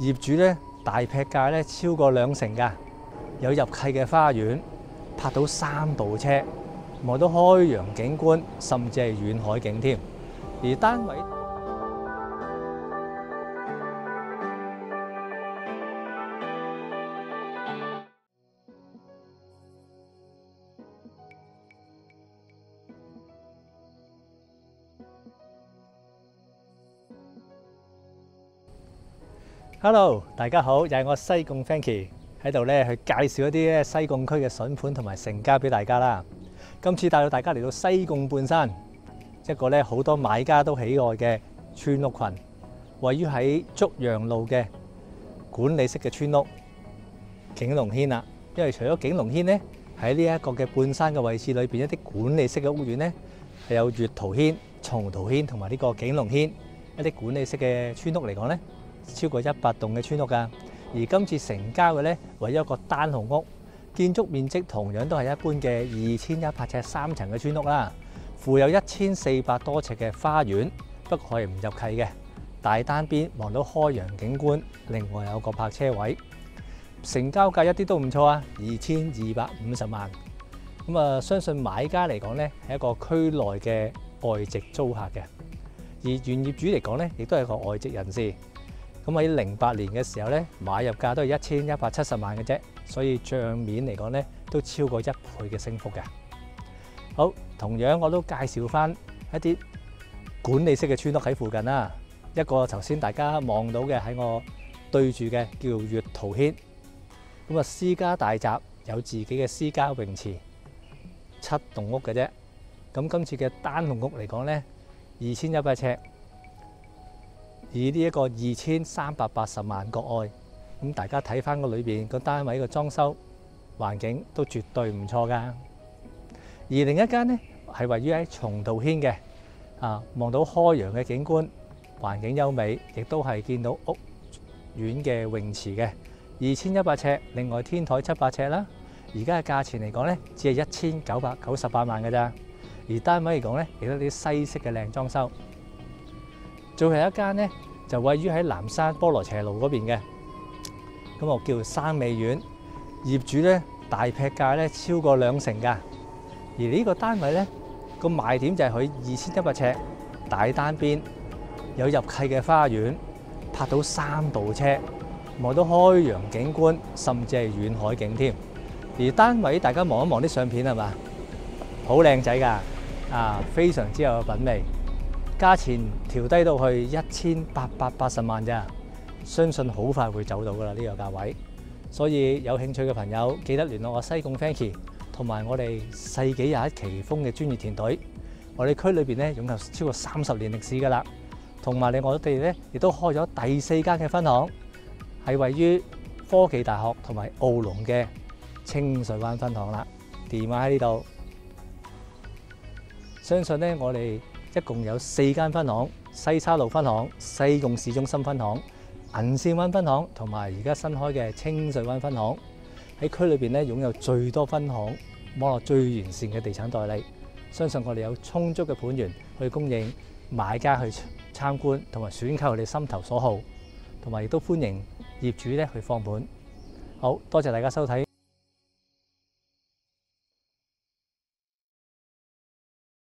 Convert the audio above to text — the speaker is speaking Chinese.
業主咧大劈價咧超過兩成㗎，有入契嘅花園，拍到三部車，望到開揚景觀，甚至係遠海景添。而單位 Hello，大家好，又係我西貢 Fanky 喺度咧，去介紹一啲咧西貢區嘅筍盤同埋成交俾大家啦。今次帶到大家嚟到西貢半山，一個咧好多買家都喜愛嘅村屋群，位於喺竹陽路嘅管理式嘅村屋景隆軒啦。因為除咗景隆軒咧，喺呢一個嘅半山嘅位置裏邊，一啲管理式嘅屋苑咧係有月桃軒、松桃軒同埋呢個景隆軒一啲管理式嘅村屋嚟講咧。超過一百棟嘅村屋㗎，而今次成交嘅呢，為一個單號屋，建築面積同樣都係一般嘅二千一百尺三層嘅村屋啦，附有一千四百多尺嘅花園，不過係唔入契嘅，大單邊望到開陽景觀，另外有個泊車位，成交價一啲都唔錯啊，二千二百五十萬，咁啊，相信買家嚟講呢，係一個區內嘅外籍租客嘅，而原業主嚟講呢，亦都係個外籍人士。咁喺零八年嘅時候咧，買入價都係一千一百七十萬嘅啫，所以帳面嚟講咧都超過一倍嘅升幅嘅。好，同樣我都介紹翻一啲管理式嘅村屋喺附近啦。一個頭先大家望到嘅喺我對住嘅叫月桃軒，咁啊私家大宅有自己嘅私家泳池，七棟屋嘅啫。咁今次嘅單棟屋嚟講咧，二千一百尺。以呢一個二千三百八十萬國外，咁大家睇翻個裏邊個單位嘅裝修環境都絕對唔錯噶。而另一間呢，係位於喺松道軒嘅，啊望到開揚嘅景觀，環境優美，亦都係見到屋苑嘅泳池嘅，二千一百尺，另外天台七百尺啦。而家嘅價錢嚟講呢，只係一千九百九十八萬嘅咋。而單位嚟講呢，亦都啲西式嘅靚裝修。最後一間咧，就位於喺南山菠蘿斜路嗰邊嘅，咁我叫山美苑，業主咧大劈價咧超過兩成㗎。而呢個單位咧個賣點就係佢二千一百尺大單邊，有入契嘅花園，泊到三部車，望到開揚景觀，甚至係遠海景添。而單位大家望一望啲相片係嘛，好靚仔㗎，啊非常之有品味。價錢調低到去一千八百八十萬咋，相信好快會走到噶啦呢個價位，所以有興趣嘅朋友記得聯絡我西貢 Fanky 同埋我哋世紀廿一奇豐嘅專業團隊，我哋區裏邊咧擁有超過三十年歷史噶啦，同埋你我哋咧亦都開咗第四間嘅分行，係位於科技大學同埋澳龍嘅清水灣分行啦，電話喺呢度，相信咧我哋。一共有四間分行：西沙路分行、西贡市中心分行、銀線灣分行，同埋而家新開嘅清水灣分行。喺區裏邊咧，擁有最多分行網絡最完善嘅地產代理。相信我哋有充足嘅盤源去供應買家去參觀，同埋選購你心頭所好，同埋亦都歡迎業主咧去放盤。好多謝大家收睇。